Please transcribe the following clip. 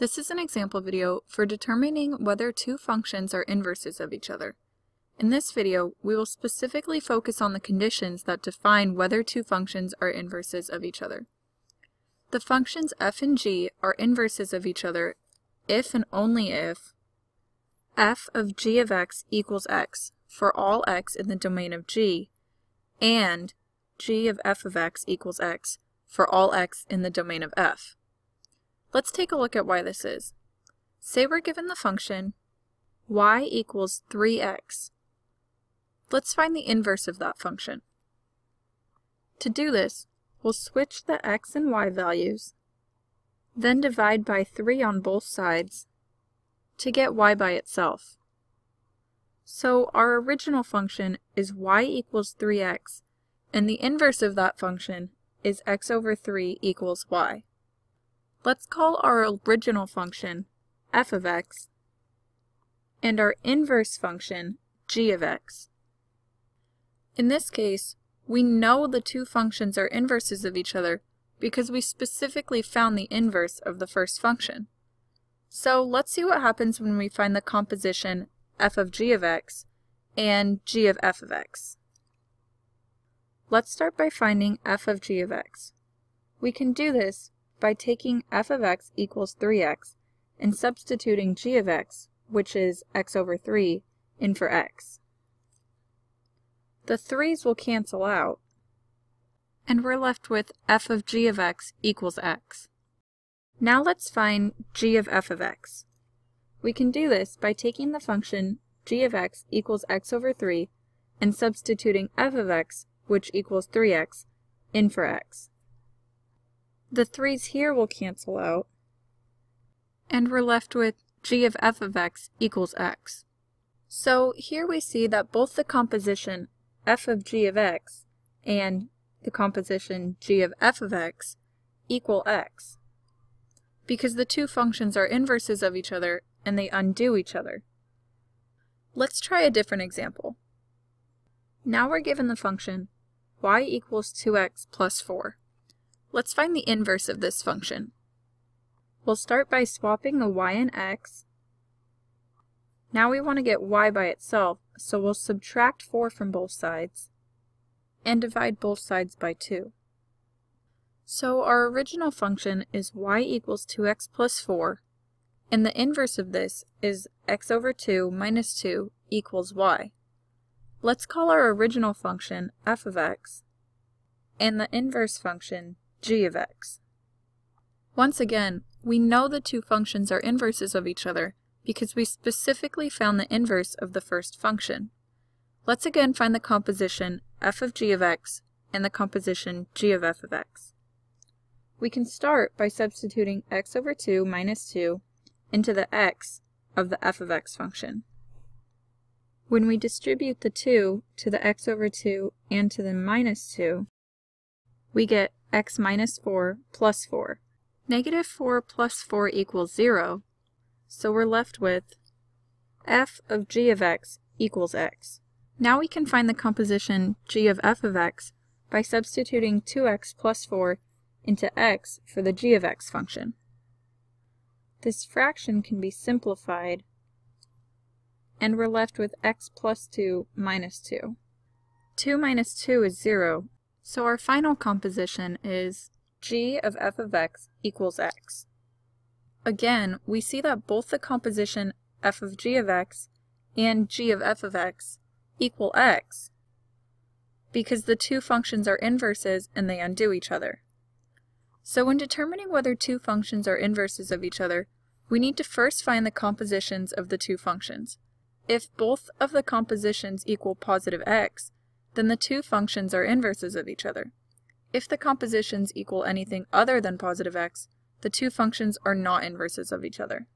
This is an example video for determining whether two functions are inverses of each other. In this video, we will specifically focus on the conditions that define whether two functions are inverses of each other. The functions f and g are inverses of each other if and only if f of g of x equals x for all x in the domain of g, and g of f of x equals x for all x in the domain of f. Let's take a look at why this is. Say we're given the function y equals 3x. Let's find the inverse of that function. To do this, we'll switch the x and y values, then divide by 3 on both sides to get y by itself. So our original function is y equals 3x, and the inverse of that function is x over 3 equals y. Let's call our original function f of x and our inverse function g of x. In this case, we know the two functions are inverses of each other because we specifically found the inverse of the first function. So let's see what happens when we find the composition f of g of x and g of f of x. Let's start by finding f of g of x. We can do this by taking f of x equals 3x and substituting g of x, which is x over 3, in for x. The 3's will cancel out, and we're left with f of g of x equals x. Now let's find g of f of x. We can do this by taking the function g of x equals x over 3 and substituting f of x, which equals 3x, in for x. The 3's here will cancel out, and we're left with g of f of x equals x. So here we see that both the composition f of g of x and the composition g of f of x equal x, because the two functions are inverses of each other and they undo each other. Let's try a different example. Now we're given the function y equals 2x plus 4. Let's find the inverse of this function. We'll start by swapping the y and x. Now we want to get y by itself, so we'll subtract 4 from both sides and divide both sides by 2. So our original function is y equals 2x plus 4, and the inverse of this is x over 2 minus 2 equals y. Let's call our original function f of x, and the inverse function g of x. Once again, we know the two functions are inverses of each other because we specifically found the inverse of the first function. Let's again find the composition f of g of x and the composition g of f of x. We can start by substituting x over 2 minus 2 into the x of the f of x function. When we distribute the 2 to the x over 2 and to the minus 2, we get x minus 4 plus 4. Negative 4 plus 4 equals 0, so we're left with f of g of x equals x. Now we can find the composition g of f of x by substituting 2x plus 4 into x for the g of x function. This fraction can be simplified, and we're left with x plus 2 minus 2. 2 minus 2 is 0, so our final composition is g of f of x equals x. Again, we see that both the composition f of g of x and g of f of x equal x because the two functions are inverses and they undo each other. So when determining whether two functions are inverses of each other, we need to first find the compositions of the two functions. If both of the compositions equal positive x, then the two functions are inverses of each other. If the compositions equal anything other than positive x, the two functions are not inverses of each other.